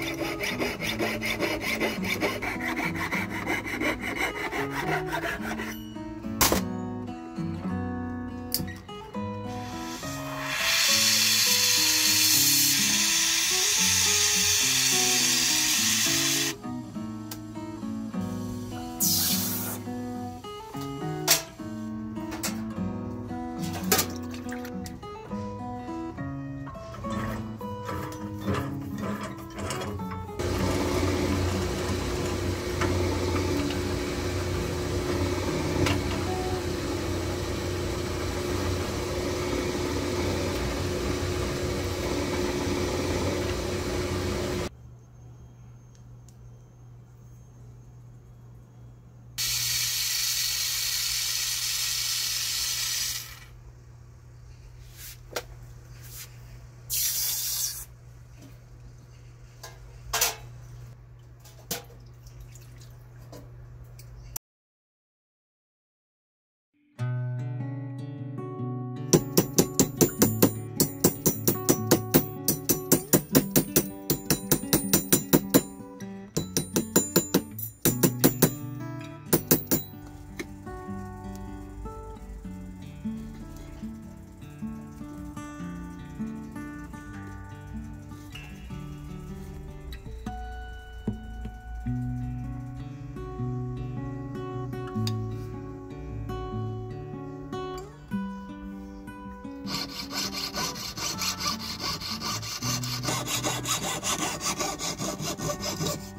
Ha ha ha ha! you